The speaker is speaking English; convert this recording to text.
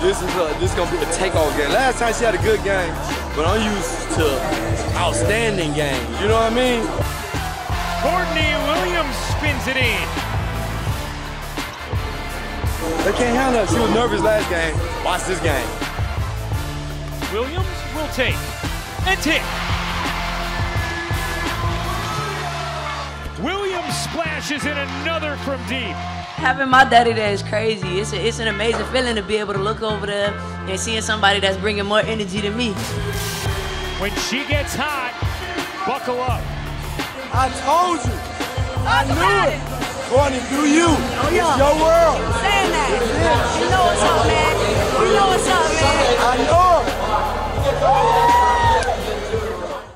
this is a, this is gonna be a takeoff game. Last time she had a good game, but I'm used to outstanding games. You know what I mean? Courtney Williams spins it in. They can't handle her. She was nervous last game. Watch this game. Williams will take and tip. Splashes in another from deep. Having my daddy there is crazy. It's, a, it's an amazing feeling to be able to look over there and seeing somebody that's bringing more energy to me. When she gets hot, buckle up. I told you. I knew it. Courtney, do you. Oh, It's your world.